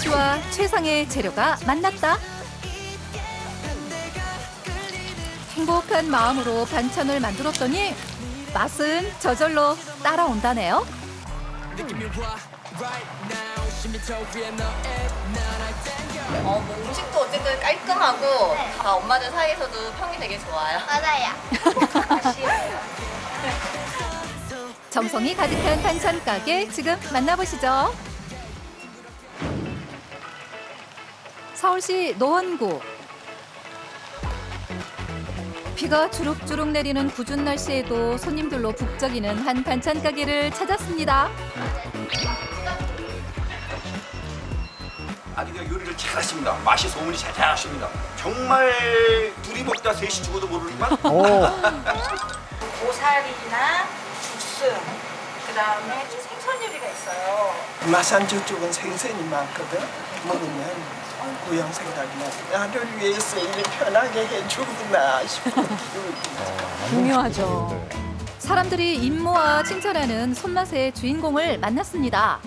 솜씨와 최상의 재료가 만났다. 행복한 마음으로 반찬을 만들었더니 맛은 저절로 따라온다네요. 어, 뭐 음식도 어쨌든 깔끔하고 다 엄마들 사이에서도 평이 되게 좋아요. 맞아요. 정성이 가득한 반찬 가게 지금 만나보시죠. 서울시 노원구. 비가 주룩주룩 내리는 궂은 날씨에도 손님들로 북적이는 한 반찬 가게를 찾았습니다. 아니 그 요리를 잘하십니다. 맛이 소문이 잘 잘하십니다. 정말 둘이 먹다 셋이 죽어도 모르지만 오, 고사리나 죽순, 그 다음에 생선 요리가 있어요. 마산주 쪽은 생선이 많거든. 먹으면 고향 생각이 나서 나를 위해서 이렇게 편하게 해주구나 싶어. 중요하죠. 사람들이 입모아 칭찬하는 손맛의 주인공을 만났습니다.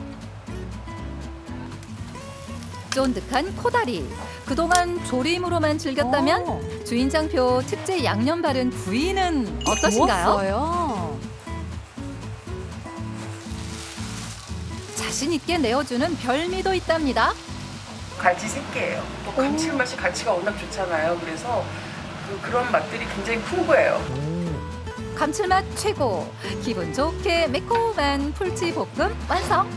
쫀득한 코다리. 그동안 조림으로만 즐겼다면 어. 주인장표 특제 양념 바른 구이는 어떠신가요? 구웠어요. 자신 있게 내어주는 별미도 있답니다. 갈치 새끼예요. 또 감칠맛이 갈치가 워낙 좋잖아요. 그래서 그, 그런 맛들이 굉장히 풍부해요. 감칠맛 최고. 기분 좋게 매콤한 풀치 볶음 완성.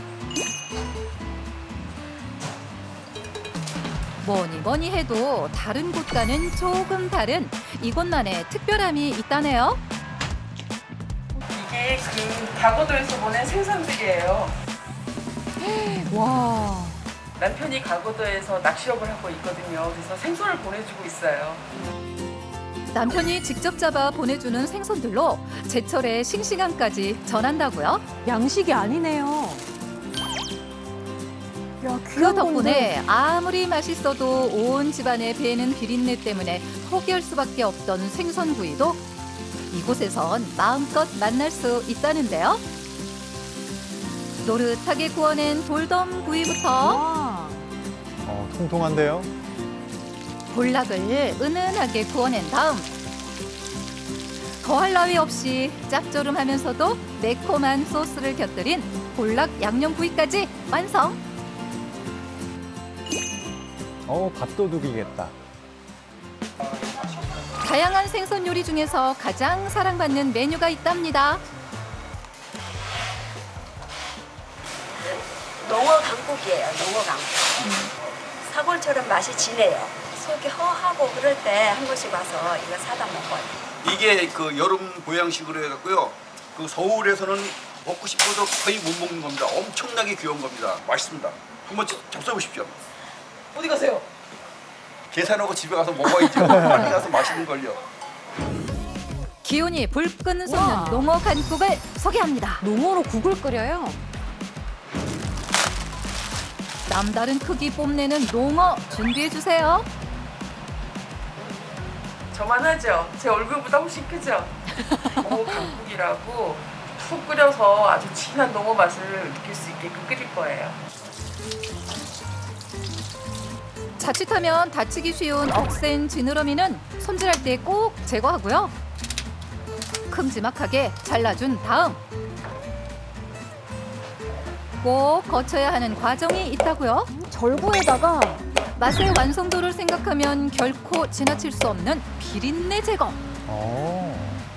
뭐니 뭐니 해도 다른 곳과는 조금 다른 이곳만의 특별함이 있다네요. 이게 그 가고도에서 보낸 생선들이에요. 와. 남편이 가고도에서 낚시업을 하고 있거든요. 그래서 생선을 보내주고 있어요. 남편이 직접 잡아 보내주는 생선들로 제철의 싱싱함까지 전한다고요. 양식이 아니네요. 야, 그 덕분에 아무리 맛있어도 온 집안에 배는 비린내 때문에 포기할 수밖에 없던 생선구이도 이곳에선 마음껏 만날 수 있다는데요. 노릇하게 구워낸 돌돔 구이부터 와. 어, 통통한데요? 볼락을 은은하게 구워낸 다음 더할 나위 없이 짭조름하면서도 매콤한 소스를 곁들인 볼락 양념구이까지 완성! 어, 밥도둑이겠다. 다양한 생선 요리 중에서 가장 사랑받는 메뉴가 있답니다. 강국이에요. 농어 강국. 사골처럼 맛이 진해요. 속이 허하고 그럴 때 한 번씩 와서 이거 사다 먹어요. 이게 그 여름 보양식으로 해갖고요. 그 서울에서는 먹고 싶어도 거의 못 먹는 겁니다. 엄청나게 귀여운 겁니다. 맛있습니다. 한번 접해 보십시오. 어디 가세요? 계산하고 집에 가서 먹어야죠. 빨리 가서 맛있는 걸요. 기운이 불끈 솟는. 농어 간국을 소개합니다. 농어로 국을 끓여요. 남다른 크기 뽐내는 농어 준비해 주세요. 저만 하죠. 제 얼굴보다 훨씬 크죠. 농어 강국이라고 푹 끓여서 아주 진한 농어 맛을 느낄 수 있게끔 끓일 거예요. 자칫하면 다치기 쉬운 억센 지느러미는 손질할 때 꼭 제거하고요. 큼지막하게 잘라준 다음 꼭 거쳐야 하는 과정이 있다고요. 절구에다가 맛의 완성도를 생각하면 결코 지나칠 수 없는 비린내 제거. 어,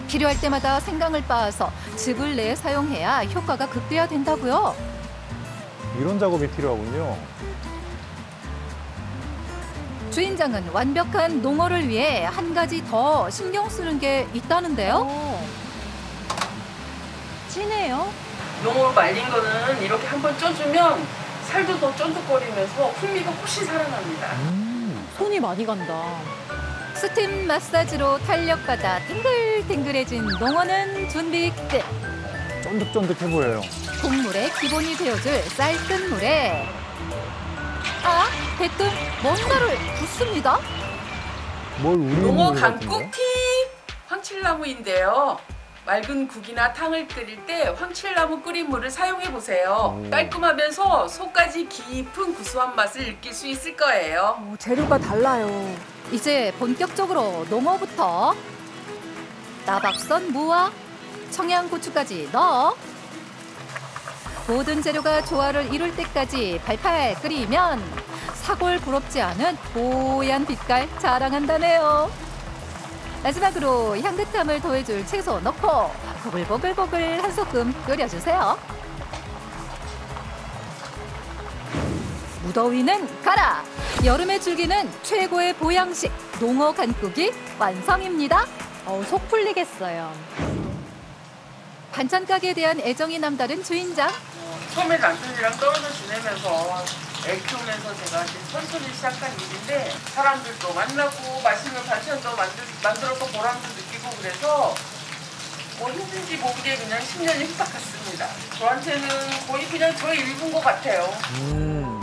필요할 때마다 생강을 빻아서 즙을 내 사용해야 효과가 극대화된다고요. 이런 작업이 필요하군요. 주인장은 완벽한 농어를 위해 한 가지 더 신경 쓰는 게 있다는데요. 어. 진해요. 농어로 말린 거는 이렇게 한번 쪄주면 살도 더 쫀득거리면서 풍미가 훨씬 살아납니다. 음, 손이 많이 간다. 스팀 마사지로 탄력받아 탱글탱글해진 농어는 준비 끝. 쫀득쫀득해 보여요. 국물의 기본이 되어줄 쌀뜨 물에 아 대뜸 뭔가를 붓습니다. 뭘 우리 농어 같은데? 팁! 황칠나무인데요. 맑은 국이나 탕을 끓일 때 황칠나무 끓인 물을 사용해 보세요. 음. 깔끔하면서 속까지 깊은 구수한 맛을 느낄 수 있을 거예요. 어, 재료가 달라요. 이제 본격적으로 농어부터 나박선 무와 청양고추까지 넣어 모든 재료가 조화를 이룰 때까지 팔팔 끓이면 사골 부럽지 않은 뽀얀 빛깔 자랑한다네요. 마지막으로 향긋함을 더해줄 채소 넣고 보글보글보글 한 소끔 끓여주세요. 무더위는 가라! 여름에 즐기는 최고의 보양식 농어 간국이 완성입니다. 어, 속 풀리겠어요. 반찬 가게에 대한 애정이 남다른 주인장. 처음에 남편이랑 떨어져 지내면서 애 키우면서 제가 이제 천천히 시작한 일인데 사람들도 만나고 맛있는 반찬도 만들, 만들어서 보람도 느끼고 그래서 뭐 힘든지 모르게 그냥 10년이 휘딱 갔습니다. 저한테는 거의 그냥 저의 일부인 것 같아요. 음.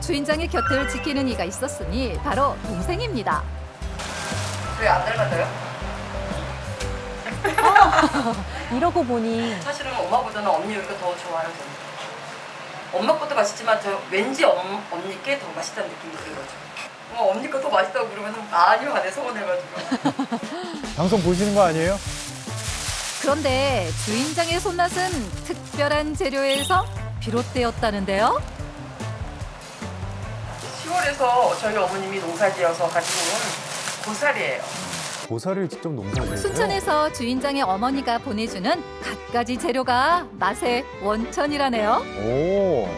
주인장의 곁을 지키는 이가 있었으니 바로 동생입니다. 왜안 닮았어요? 이러고 보니 사실은 엄마보다는 언니 요리가 더 좋아요. 저는. 엄마 것도 맛있지만 저 왠지 엄, 언니 게더 맛있다는 느낌이 들거든요. 어, 언니 거더 맛있다고 그러면 많이 화내 서운해가지고. 방송 보시는 거 아니에요? 그런데 주인장의 손맛은 특별한 재료에서 비롯되었다는데요. 10월에서 저희 어머님이 농사지어서 가지고 온 고사리예요. 고사리를 직접 농사지으세요? 순천에서 주인장의 어머니가 보내주는 갖가지 재료가 맛의 원천이라네요. 오.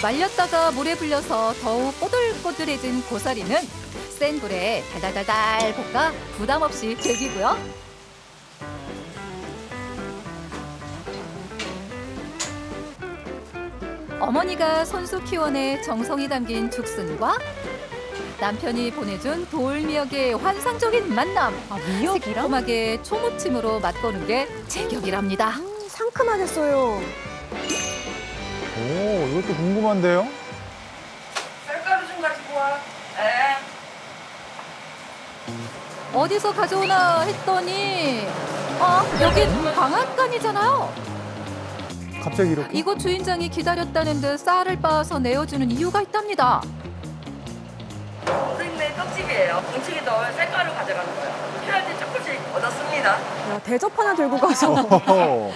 말렸다가 물에 불려서 더욱 꼬들꼬들해진 고사리는 센 불에 달달달달 볶아 부담 없이 즐기고요. 어머니가 손수 키워내 정성이 담긴 죽순과 남편이 보내준 돌미역의 환상적인 만남. 아, 미역이랑 새콤하게 초무침으로 맛보는 게 제격이랍니다. 음, 상큼하겠어요. 오, 이것도 궁금한데요? 쌀가루 좀 가지고 와. 에. 어디서 가져오나 했더니 아 여긴 방앗간이잖아요. 갑자기 이렇게? 이곳 주인장이 기다렸다는 듯 쌀을 빻아서 내어주는 이유가 있답니다. 떡집이에요. 공치기 넣을 쌀가루 가져가는 거예요. 필요할 때 조금씩 얻었습니다. 야, 대접 하나 들고 가서.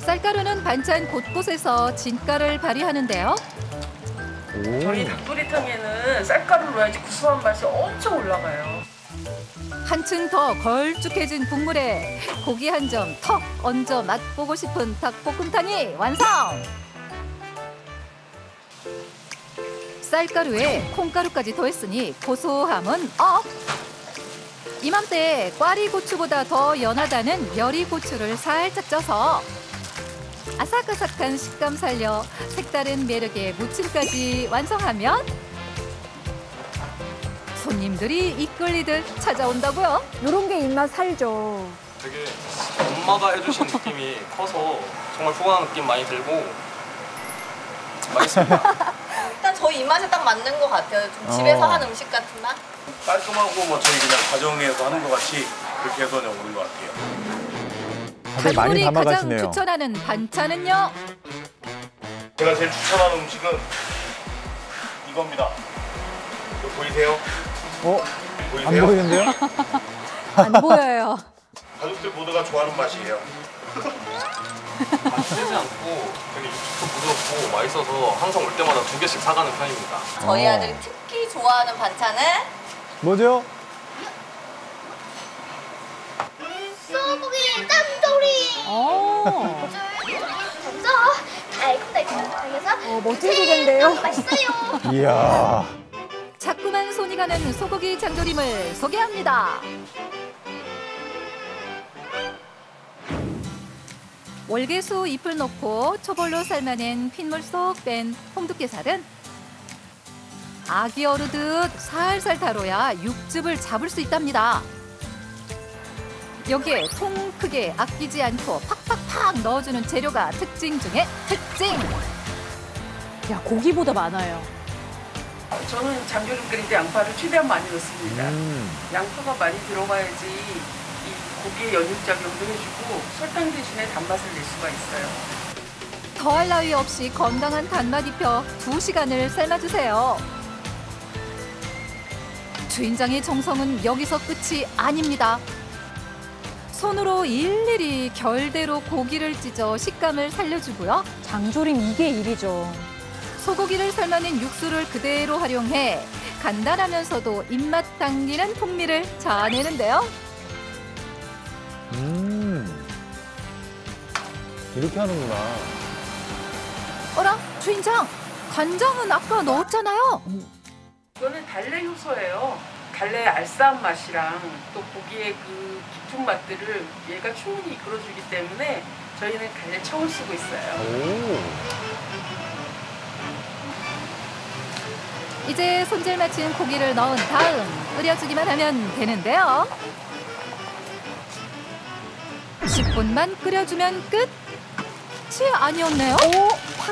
쌀가루는 반찬 곳곳에서 진가를 발휘하는데요. 저희 오. 닭도리탕에는 쌀가루를 넣어야지 구수한 맛이 엄청 올라가요. 한층 더 걸쭉해진 국물에 고기 한 점 턱 얹어 맛보고 싶은 닭볶음탕이 완성! 쌀가루에 콩가루까지 더했으니 고소함은 up! 이맘때 꽈리고추보다 더 연하다는 열이고추를 살짝 쪄서 아삭아삭한 식감 살려 색다른 매력의 무침까지 완성하면 손님들이 이끌리듯 찾아온다고요. 이런 게 입맛 살죠. 되게 엄마가 해주신 느낌이 커서 정말 후원한 느낌 많이 들고 맛있습니다. 일단 저희 입맛에 딱 맞는 것 같아요. 좀 집에서 어. 한 음식 같은 맛? 깔끔하고 뭐 저희 그냥 가정에서 하는 것 같이 그렇게 해서 그냥 오는 것 같아요. 다들 많이 단골이 가장 담아가시네요. 추천하는 반찬은요. 제가 제일 추천하는 음식은 이겁니다. 이거 보이세요? 어? 안 보이세요? 보이는데요? 안 보여요. 가족들 모두가 좋아하는 맛이에요. 세지 않고 되게 육즙도 부드럽고 맛있어서 항상 올 때마다 두 개씩 사가는 편입니다. 저희 어. 아들이 특히 좋아하는 반찬은 뭐죠? 소고기 땀돌이 어, 먼저 달콤달콤해서 어 멋진 소개인데요. 맛있어요 이야. 자꾸만 손이 가는 소고기 장조림을 소개합니다. 월계수 잎을 넣고 초벌로 삶아낸 핏물 쏙 뺀 홍두깨살은 아기 어르듯 살살 다뤄야 육즙을 잡을 수 있답니다. 여기에 통 크게 아끼지 않고 팍팍팍 넣어주는 재료가 특징 중에 특징. 야, 고기보다 많아요. 저는 장조림 끓일 때 양파를 최대한 많이 넣습니다. 음. 양파가 많이 들어가야지 이 고기의 연육 작용도 해주고 설탕 대신에 단맛을 낼 수가 있어요. 더할 나위 없이 건강한 단맛 입혀 두시간을 삶아주세요. 주인장의 정성은 여기서 끝이 아닙니다. 손으로 일일이 결대로 고기를 찢어 식감을 살려주고요. 장조림 이게 일이죠. 소고기를 삶아낸 육수를 그대로 활용해 간단하면서도 입맛 당기는 풍미를 자아내는데요. 이렇게 하는구나. 어라, 주인장, 간장은 아까 넣었잖아요. 이거는 달래 효소예요. 달래의 알싸한 맛이랑 또 고기의 그 깊은 맛들을 얘가 충분히 이끌어주기 때문에 저희는 달래 청을 쓰고 있어요. 오. 이제 손질 마친 고기를 넣은 다음 끓여주기만 하면 되는데요. 10분만 끓여주면 끝. 치 아니었네요.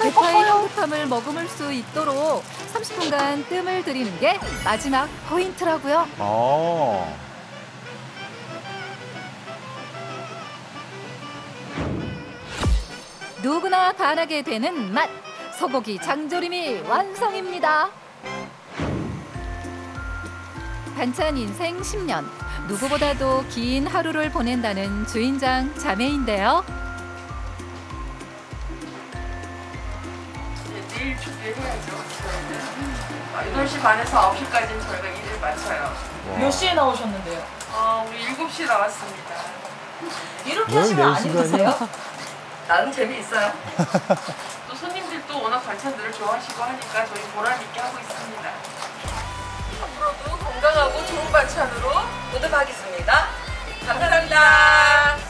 대파의 향긋함을 머금을 수 있도록 30분간 뜸을 들이는 게 마지막 포인트라고요. 아. 누구나 반하게 되는 맛. 소고기 장조림이 완성입니다. 반찬 인생 10년. 누구보다도 긴 하루를 보낸다는 주인장 자매인데요. 8시 반에서 9시까지는 저희가 일을 마쳐요. 몇 시에 나오셨는데요? 어, 우리 7시 나왔습니다. 이렇게 뭘 하시면 안낼 힘드세요? 나름 재미있어요. 또 손님들도 워낙 반찬들을 좋아하시고 하니까 저희 보람 있게 하고 있습니다. 앞으로도 건강하고 좋은 반찬으로 보답하겠습니다. 감사합니다.